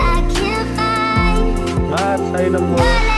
I can't At tayo na po.